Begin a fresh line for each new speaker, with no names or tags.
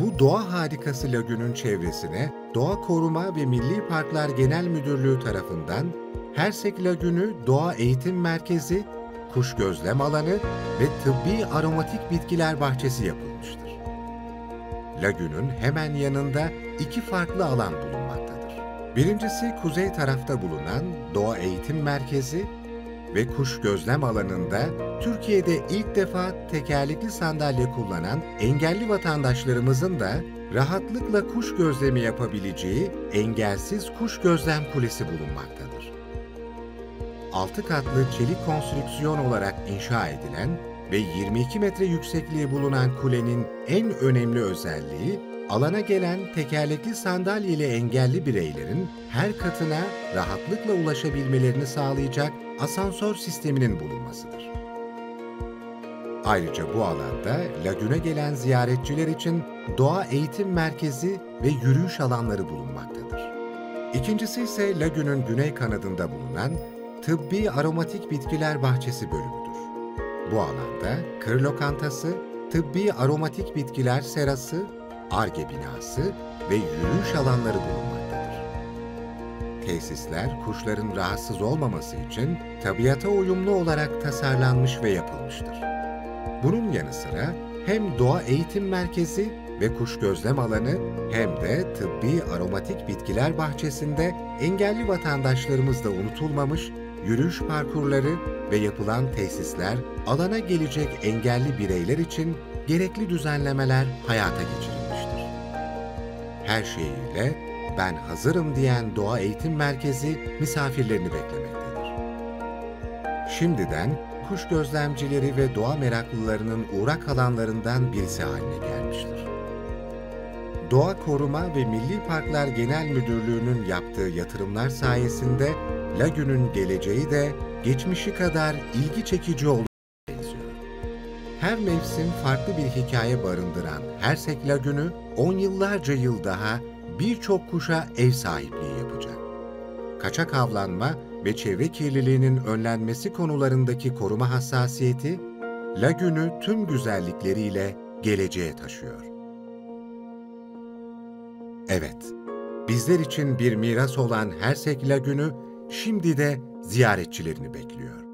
Bu doğa harikası lagünün çevresine Doğa Koruma ve Milli Parklar Genel Müdürlüğü tarafından Hersek Lagünü Doğa Eğitim Merkezi, Kuş Gözlem Alanı ve Tıbbi Aromatik Bitkiler Bahçesi yapılmıştır. Lagünün hemen yanında iki farklı alan bulunmaktadır. Birincisi kuzey tarafta bulunan Doğa Eğitim Merkezi ve kuş gözlem alanında Türkiye'de ilk defa tekerlekli sandalye kullanan engelli vatandaşlarımızın da rahatlıkla kuş gözlemi yapabileceği engelsiz kuş gözlem kulesi bulunmaktadır. 6 katlı çelik konstrüksiyon olarak inşa edilen ve 22 metre yüksekliği bulunan kulenin en önemli özelliği, alana gelen tekerlekli sandalye ile engelli bireylerin her katına rahatlıkla ulaşabilmelerini sağlayacak asansör sisteminin bulunmasıdır. Ayrıca bu alanda lagüne gelen ziyaretçiler için doğa eğitim merkezi ve yürüyüş alanları bulunmaktadır. İkincisi ise lagünün güney kanadında bulunan Tıbbi Aromatik Bitkiler Bahçesi bölümüdür. Bu alanda kır lokantası, tıbbi aromatik bitkiler serası, ARGE binası ve yürüyüş alanları bulunmaktadır. Tesisler kuşların rahatsız olmaması için tabiata uyumlu olarak tasarlanmış ve yapılmıştır. Bunun yanı sıra hem doğa eğitim merkezi ve kuş gözlem alanı hem de tıbbi aromatik bitkiler bahçesinde engelli vatandaşlarımız da unutulmamış yürüyüş parkurları ve yapılan tesisler alana gelecek engelli bireyler için gerekli düzenlemeler hayata geçirilmiştir. Her şeyiyle ben hazırım diyen Doğa Eğitim Merkezi misafirlerini beklemektedir. Şimdiden kuş gözlemcileri ve doğa meraklılarının uğrak alanlarından birisi haline gelmiştir. Doğa Koruma ve Milli Parklar Genel Müdürlüğü'nün yaptığı yatırımlar sayesinde Lagün'ün geleceği de geçmişi kadar ilgi çekici benziyor. Her mevsim farklı bir hikaye barındıran Hersek Lagünü 10 yıllarca yıl daha birçok kuşa ev sahipliği yapacak. Kaçak avlanma ve çevre kirliliğinin önlenmesi konularındaki koruma hassasiyeti, Lagün'ü tüm güzellikleriyle geleceğe taşıyor. Evet, bizler için bir miras olan Hersek Lagünü şimdi de ziyaretçilerini bekliyor.